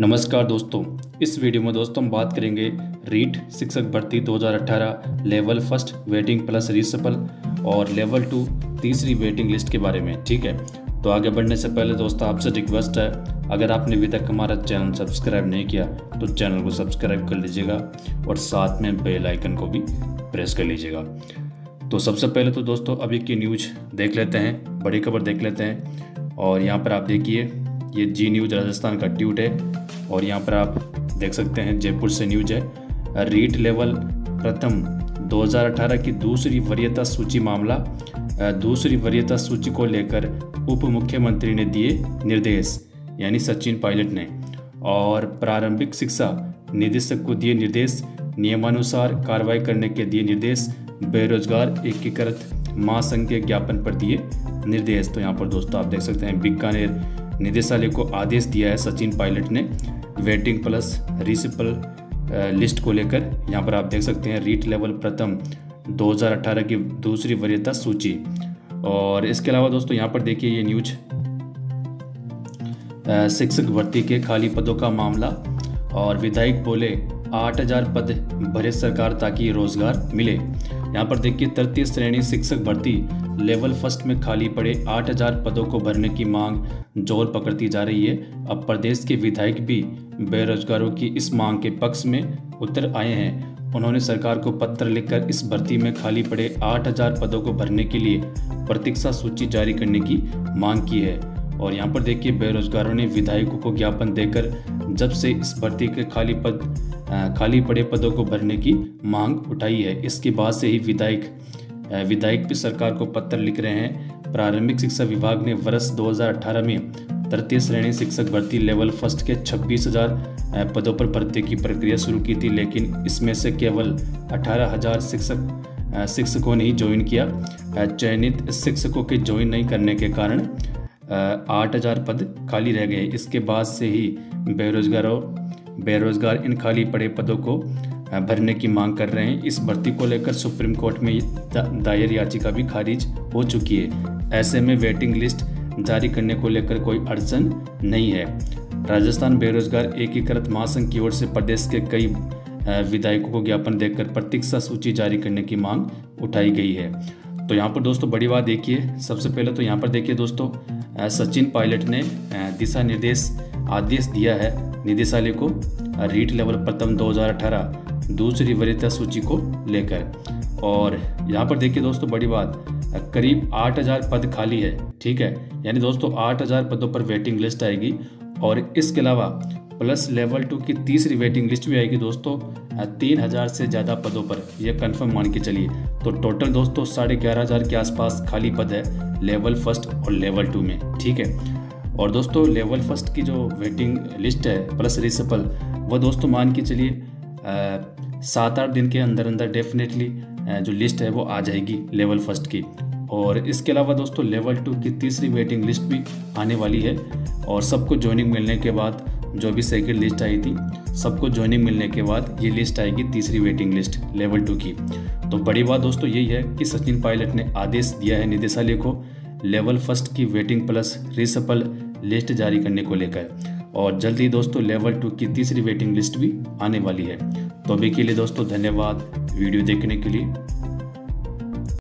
नमस्कार दोस्तों, इस वीडियो में दोस्तों हम बात करेंगे रीट शिक्षक भर्ती 2018 level first waiting plus residual और लेवल टू तीसरी वेटिंग लिस्ट के बारे में, ठीक है? तो आगे बढ़ने से पहले दोस्तों आपसे रिक्वेस्ट है, अगर आपने अभी तक हमारा चैनल सब्सक्राइब नहीं किया तो चैनल को सब्सक्राइब कर लीजिएगा और साथ में बेल आइकन को भी प्रेस कर लीजिएगा। तो सबसे पहले तो दोस्तों अभी की न्यूज़ देख लेते हैं, बड़ी खबर देख लेते हैं और यहाँ पर आप देखिए, ये जी न्यूज़ राजस्थान का ट्यूट है। और यहाँ पर आप देख सकते हैं जयपुर से न्यूज़ है। रीट लेवल प्रथम 2018 की दूसरी वरीयता सूची मामला। दूसरी वरीयता सूची को लेकर उप मुख्यमंत्री ने दिए निर्देश, यानी सचिन पायलट ने। और प्रारंभिक शिक्षा निदेशक को दिए निर्देश, नियमानुसार कार्रवाई करने के दिए निर्देश, बेरोजगार एकीकृत महासंघ के ज्ञापन पर दिए निर्देश। तो यहाँ पर दोस्तों आप देख सकते हैं, बीकानेर निदेशालय को आदेश दिया है सचिन पायलट ने। वेटिंग प्लस रिसिपल लिस्ट को लेकर यहाँ पर आप देख सकते हैं रीट लेवल प्रथम 2018 की दूसरी वरीयता सूची। और इसके अलावा दोस्तों यहाँ पर देखिए ये न्यूज़। शिक्षक भर्ती के खाली पदों का मामला और विधायक बोले 8000 पद भरे सरकार ताकि रोज़गार मिले। यहाँ पर देखिए तृतीय श्रेणी शिक्षक भर्ती लेवल फ़र्स्ट में खाली पड़े 8000 पदों को भरने की मांग ज़ोर पकड़ती जा रही है। अब प्रदेश के विधायक भी बेरोजगारों की इस मांग के पक्ष में उतर आए हैं। उन्होंने सरकार को पत्र लिखकर इस भर्ती में खाली पड़े 8000 पदों को भरने के लिए प्रतीक्षा सूची जारी करने की मांग की है। और यहाँ पर देखिए, बेरोजगारों ने विधायकों को ज्ञापन देकर जब से इस भर्ती के खाली पद खाली पड़े पदों को भरने की मांग उठाई है। इसके बाद से ही विधायक विधायक भी सरकार को पत्र लिख रहे हैं। प्रारंभिक शिक्षा विभाग ने वर्ष 2018 में तृतीय श्रेणी शिक्षक भर्ती लेवल फ़र्स्ट के छब्बीस हज़ार पदों पर भर्ती की प्रक्रिया शुरू की थी, लेकिन इसमें से केवल अठारह हज़ार शिक्षक शिक्षकों ने ही ज्वाइन किया। चयनित शिक्षकों के ज्वाइन नहीं करने के कारण आठ हज़ार पद खाली रह गए। इसके बाद से ही बेरोजगारों, बेरोजगार इन खाली पड़े पदों को भरने की मांग कर रहे हैं। इस भर्ती को लेकर सुप्रीम कोर्ट में दायर याचिका भी खारिज हो चुकी है। ऐसे में वेटिंग लिस्ट जारी करने को लेकर कोई अड़चन नहीं है। राजस्थान बेरोजगार एकीकृत महासंघ की ओर से प्रदेश के कई विधायकों को ज्ञापन देकर प्रतीक्षा सूची जारी करने की मांग उठाई गई है। तो यहाँ पर दोस्तों बड़ी बात देखिए। सबसे पहले तो यहाँ पर देखिए दोस्तों सचिन पायलट ने दिशा निर्देश आदेश दिया है। निदेशालय को रीट लेवल प्रथम 2018 दूसरी वरीयता सूची को लेकर। और यहाँ पर देखिए दोस्तों, बड़ी बात, करीब 8000 पद खाली है, ठीक है? यानी दोस्तों 8000 पदों पर वेटिंग लिस्ट आएगी। और इसके अलावा प्लस लेवल टू की तीसरी वेटिंग लिस्ट भी आएगी दोस्तों तीन हज़ार से ज़्यादा पदों पर। यह कंफर्म मान के चलिए। तो टोटल दोस्तों, साढ़े ग्यारह हज़ार के आसपास खाली पद है लेवल फ़र्स्ट और लेवल टू में, ठीक है? और दोस्तों लेवल फ़र्स्ट की जो वेटिंग लिस्ट है प्लस रिसपल वह दोस्तों मान के चलिए सात आठ दिन के अंदर अंदर डेफिनेटली जो लिस्ट है वो आ जाएगी लेवल फ़र्स्ट की। और इसके अलावा दोस्तों लेवल टू की तीसरी वेटिंग लिस्ट भी आने वाली है। और सबको ज्वाइनिंग मिलने के बाद जो भी सेकेंड लिस्ट आई थी, सबको ज्वाइनिंग मिलने के बाद ये लिस्ट आएगी तीसरी वेटिंग लिस्ट लेवल टू की। तो बड़ी बात दोस्तों यही है कि सचिन पायलट ने आदेश दिया है निदेशालय को लेवल फ़र्स्ट की वेटिंग प्लस रिसपल लिस्ट जारी करने को लेकर। और जल्दी दोस्तों लेवल टू की तीसरी वेटिंग लिस्ट भी आने वाली है। तो अभी के लिए दोस्तों धन्यवाद। वीडियो देखने के लिए